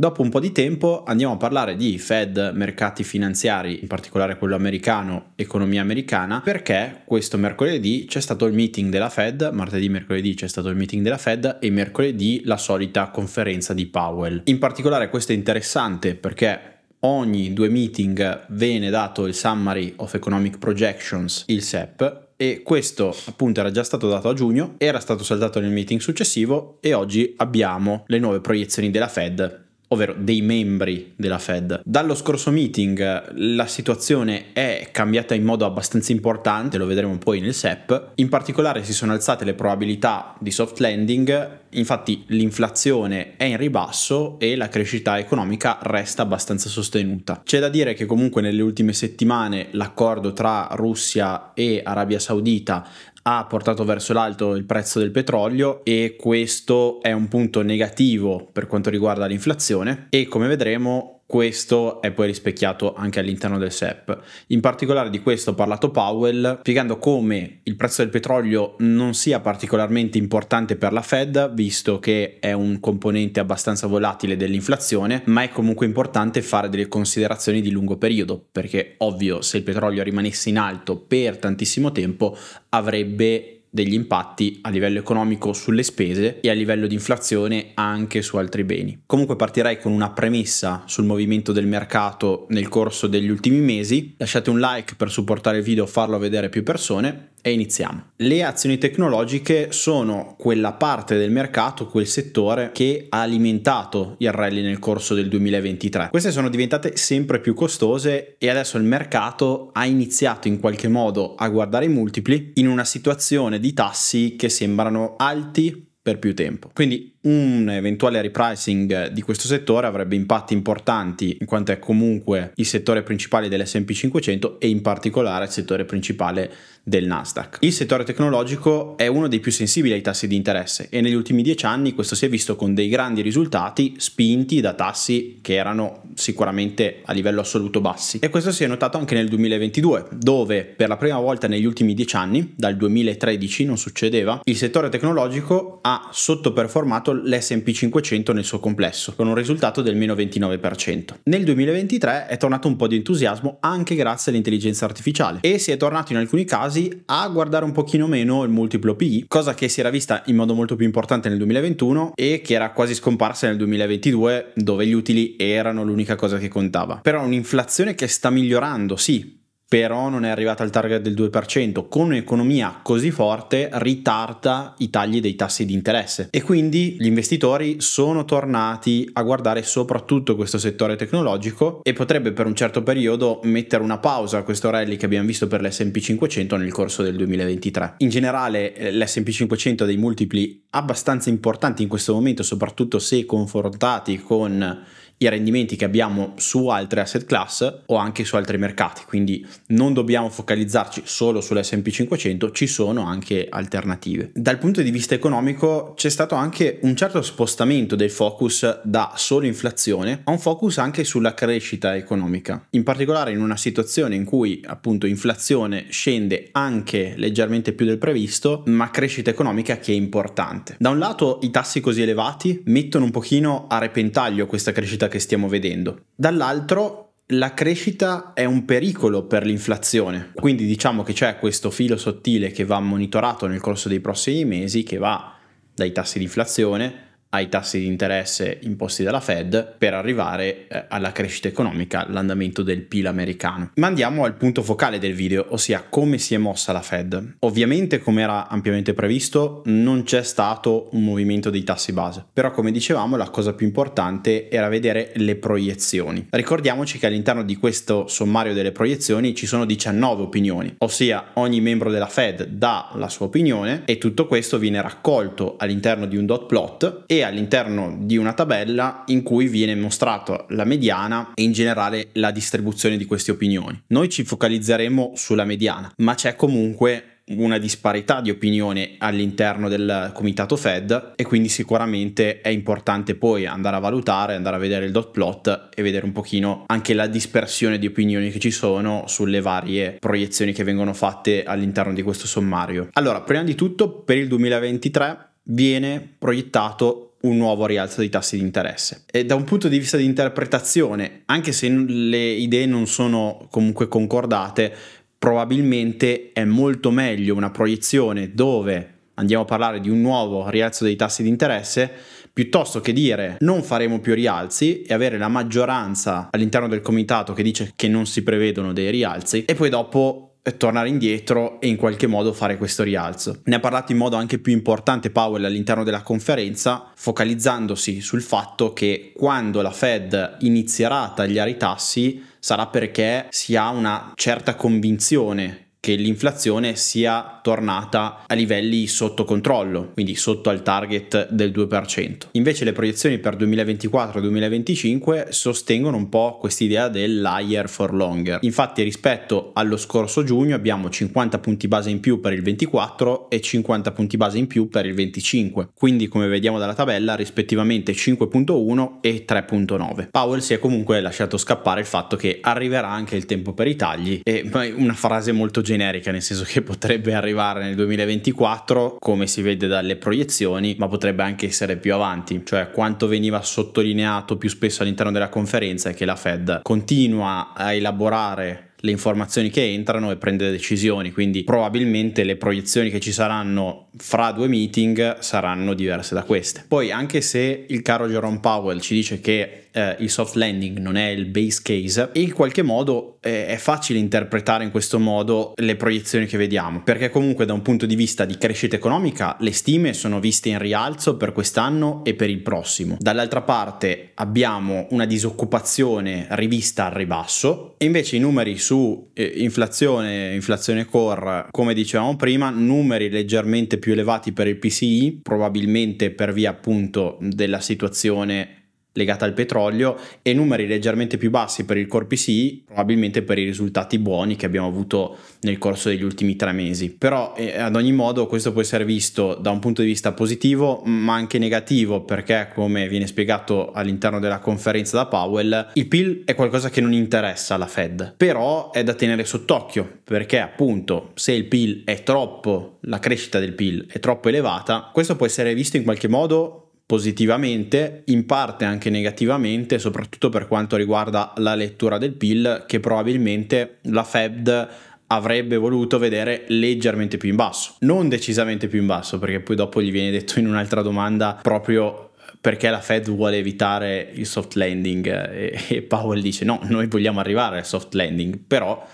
Dopo un po' di tempo andiamo a parlare di Fed, mercati finanziari, in particolare quello americano, economia americana, perché questo mercoledì c'è stato il meeting della Fed, martedì mercoledì c'è stato il meeting della Fed e mercoledì la solita conferenza di Powell. In particolare questo è interessante perché ogni due meeting viene dato il Summary of Economic Projections, il SEP, e questo appunto era già stato dato a giugno, era stato saltato nel meeting successivo e oggi abbiamo le nuove proiezioni della Fed ovvero dei membri della Fed. Dallo scorso meeting la situazione è cambiata in modo abbastanza importante, lo vedremo poi nel SEP. In particolare si sono alzate le probabilità di soft landing, infatti l'inflazione è in ribasso e la crescita economica resta abbastanza sostenuta. C'è da dire che comunque nelle ultime settimane l'accordo tra Russia e Arabia Saudita ha portato verso l'alto il prezzo del petrolio e questo è un punto negativo per quanto riguarda l'inflazione e come vedremo questo è poi rispecchiato anche all'interno del SEP. In particolare di questo ha parlato Powell, spiegando come il prezzo del petrolio non sia particolarmente importante per la Fed, visto che è un componente abbastanza volatile dell'inflazione, ma è comunque importante fare delle considerazioni di lungo periodo, perché ovvio se il petrolio rimanesse in alto per tantissimo tempo avrebbe degli impatti a livello economico sulle spese e a livello di inflazione anche su altri beni. Comunque partirei con una premessa sul movimento del mercato nel corso degli ultimi mesi. Lasciate un like per supportare il video, farlo vedere a più persone e iniziamo. Le azioni tecnologiche sono quella parte del mercato, quel settore che ha alimentato il rally nel corso del 2023. Queste sono diventate sempre più costose e adesso il mercato ha iniziato in qualche modo a guardare i multipli in una situazione di tassi che sembrano alti per più tempo. Quindi un eventuale repricing di questo settore avrebbe impatti importanti in quanto è comunque il settore principale dell'S&P 500 e in particolare il settore principale del Nasdaq. Il settore tecnologico è uno dei più sensibili ai tassi di interesse e negli ultimi dieci anni questo si è visto con dei grandi risultati spinti da tassi che erano sicuramente a livello assoluto bassi e questo si è notato anche nel 2022 dove per la prima volta negli ultimi dieci anni, dal 2013 non succedeva, il settore tecnologico ha sottoperformato l'SP 500 nel suo complesso, con un risultato del meno 29%. Nel 2023 è tornato un po' di entusiasmo anche grazie all'intelligenza artificiale e si è tornato in alcuni casi a guardare un pochino meno il multiplo PI, cosa che si era vista in modo molto più importante nel 2021 e che era quasi scomparsa nel 2022 dove gli utili erano l'unica cosa che contava. Però un'inflazione che sta migliorando, sì, però non è arrivata al target del 2%, con un'economia così forte ritarda i tagli dei tassi di interesse e quindi gli investitori sono tornati a guardare soprattutto questo settore tecnologico e potrebbe per un certo periodo mettere una pausa a questo rally che abbiamo visto per l'S&P 500 nel corso del 2023. In generale eh, l'S&P 500 ha dei multipli abbastanza importanti in questo momento, soprattutto se confrontati con i rendimenti che abbiamo su altre asset class o anche su altri mercati, quindi non dobbiamo focalizzarci solo sull'S&P 500, ci sono anche alternative. Dal punto di vista economico c'è stato anche un certo spostamento del focus da solo inflazione a un focus anche sulla crescita economica, in particolare in una situazione in cui appunto inflazione scende anche leggermente più del previsto, ma crescita economica che è importante. Da un lato i tassi così elevati mettono un pochino a repentaglio questa crescita che stiamo vedendo. Dall'altro la crescita è un pericolo per l'inflazione, quindi diciamo che c'è questo filo sottile che va monitorato nel corso dei prossimi mesi che va dai tassi di inflazione ai tassi di interesse imposti dalla Fed per arrivare eh, alla crescita economica, l'andamento del PIL americano. Ma andiamo al punto focale del video, ossia come si è mossa la Fed. Ovviamente, come era ampiamente previsto, non c'è stato un movimento dei tassi base, però come dicevamo la cosa più importante era vedere le proiezioni. Ricordiamoci che all'interno di questo sommario delle proiezioni ci sono 19 opinioni, ossia ogni membro della Fed dà la sua opinione e tutto questo viene raccolto all'interno di un dot plot e all'interno di una tabella in cui viene mostrato la mediana e in generale la distribuzione di queste opinioni. Noi ci focalizzeremo sulla mediana, ma c'è comunque una disparità di opinione all'interno del comitato Fed e quindi sicuramente è importante poi andare a valutare, andare a vedere il dot plot e vedere un pochino anche la dispersione di opinioni che ci sono sulle varie proiezioni che vengono fatte all'interno di questo sommario. Allora, prima di tutto per il 2023 viene proiettato un nuovo rialzo dei tassi di interesse. E da un punto di vista di interpretazione, anche se le idee non sono comunque concordate, probabilmente è molto meglio una proiezione dove andiamo a parlare di un nuovo rialzo dei tassi di interesse piuttosto che dire non faremo più rialzi e avere la maggioranza all'interno del comitato che dice che non si prevedono dei rialzi e poi dopo tornare indietro e in qualche modo fare questo rialzo. Ne ha parlato in modo anche più importante Powell all'interno della conferenza, focalizzandosi sul fatto che quando la Fed inizierà a tagliare i tassi sarà perché si ha una certa convinzione che l'inflazione sia tornata a livelli sotto controllo, quindi sotto al target del 2%. Invece le proiezioni per 2024-2025 sostengono un po' quest'idea del higher for longer. Infatti rispetto allo scorso giugno abbiamo 50 punti base in più per il 24 e 50 punti base in più per il 25, quindi come vediamo dalla tabella rispettivamente 5.1 e 3.9. Powell si è comunque lasciato scappare il fatto che arriverà anche il tempo per i tagli e una frase molto generica, nel senso che potrebbe arrivare nel 2024, come si vede dalle proiezioni, ma potrebbe anche essere più avanti, cioè quanto veniva sottolineato più spesso all'interno della conferenza è che la Fed continua a elaborare le informazioni che entrano e prende decisioni, quindi probabilmente le proiezioni che ci saranno fra due meeting saranno diverse da queste. Poi anche se il caro Jerome Powell ci dice che eh, il soft landing non è il base case, in qualche modo eh, è facile interpretare in questo modo le proiezioni che vediamo, perché comunque da un punto di vista di crescita economica le stime sono viste in rialzo per quest'anno e per il prossimo. Dall'altra parte abbiamo una disoccupazione rivista al ribasso e invece i numeri su eh, inflazione, inflazione core, come dicevamo prima, numeri leggermente più elevati per il PCI, probabilmente per via appunto della situazione legata al petrolio e numeri leggermente più bassi per il core PCI, probabilmente per i risultati buoni che abbiamo avuto nel corso degli ultimi tre mesi. Però eh, ad ogni modo questo può essere visto da un punto di vista positivo ma anche negativo perché come viene spiegato all'interno della conferenza da Powell il PIL è qualcosa che non interessa alla Fed, però è da tenere sott'occhio perché appunto se il PIL è troppo, la crescita del PIL è troppo elevata, questo può essere visto in qualche modo positivamente, in parte anche negativamente, soprattutto per quanto riguarda la lettura del PIL che probabilmente la Fed avrebbe voluto vedere leggermente più in basso, non decisamente più in basso, perché poi dopo gli viene detto in un'altra domanda proprio perché la Fed vuole evitare il soft landing e, e Powell dice no, noi vogliamo arrivare al soft landing, però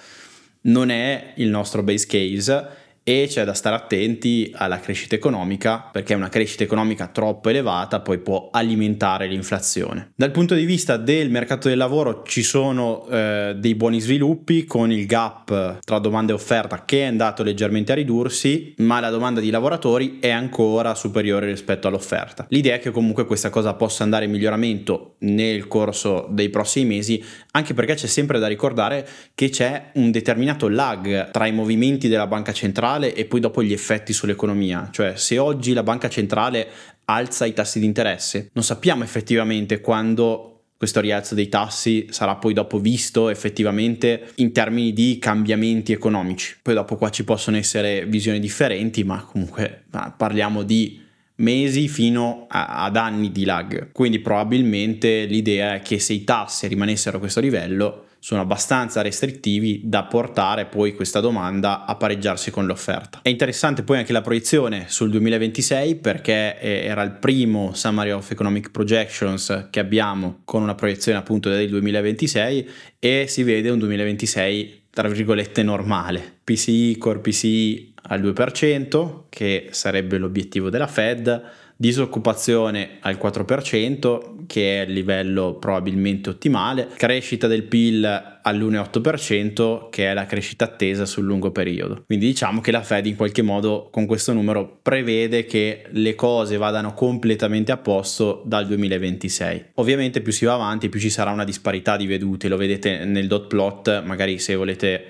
non è il nostro base case e c'è da stare attenti alla crescita economica perché una crescita economica troppo elevata poi può alimentare l'inflazione. Dal punto di vista del mercato del lavoro ci sono eh, dei buoni sviluppi con il gap tra domanda e offerta che è andato leggermente a ridursi, ma la domanda di lavoratori è ancora superiore rispetto all'offerta. L'idea è che comunque questa cosa possa andare in miglioramento nel corso dei prossimi mesi, anche perché c'è sempre da ricordare che c'è un determinato lag tra i movimenti della banca centrale centrale e poi dopo gli effetti sull'economia. Cioè, se oggi la banca centrale alza i tassi di interesse, non sappiamo effettivamente quando questo rialzo dei tassi sarà poi dopo visto effettivamente in termini di cambiamenti economici. Poi dopo qua ci possono essere visioni differenti, ma comunque parliamo di mesi fino a, ad anni di lag. Quindi probabilmente l'idea è che se i tassi rimanessero a questo livello sono abbastanza restrittivi da portare poi questa domanda a pareggiarsi con l'offerta. È interessante poi anche la proiezione sul 2026 perché era il primo Summary of Economic Projections che abbiamo con una proiezione appunto del 2026 e si vede un 2026 tra virgolette normale. PCI, Core PCI al 2%, che sarebbe l'obiettivo della Fed, disoccupazione al 4%, che è il livello probabilmente ottimale, crescita del PIL all'1,8%, che è la crescita attesa sul lungo periodo. Quindi diciamo che la Fed in qualche modo con questo numero prevede che le cose vadano completamente a posto dal 2026. Ovviamente più si va avanti, più ci sarà una disparità di vedute, lo vedete nel dot plot, magari se volete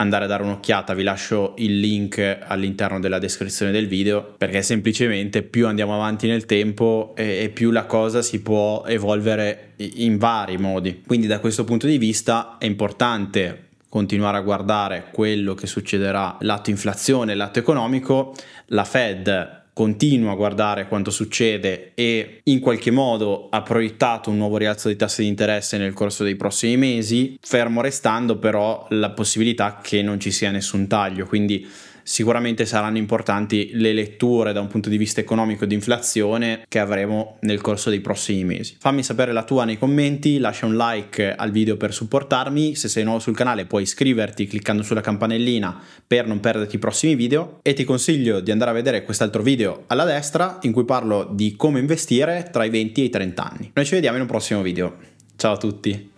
andare a dare un'occhiata, vi lascio il link all'interno della descrizione del video perché semplicemente più andiamo avanti nel tempo e, e, più la cosa si può evolvere in vari modi. Quindi da questo punto di vista è importante continuare a guardare quello che succederà lato inflazione, lato economico. La Fed continua a guardare quanto succede e in qualche modo ha proiettato un nuovo rialzo dei tassi di interesse nel corso dei prossimi mesi, fermo restando però la possibilità che non ci sia nessun taglio, quindi sicuramente saranno importanti le letture da un punto di vista economico di inflazione che avremo nel corso dei prossimi mesi. Fammi sapere la tua nei commenti, lascia un like al video per supportarmi, se sei nuovo sul canale puoi iscriverti cliccando sulla campanellina per non perderti i prossimi video e ti consiglio di andare a vedere quest'altro video alla destra in cui parlo di come investire tra i 20 e i 30 anni. Noi ci vediamo in un prossimo video. Ciao a tutti!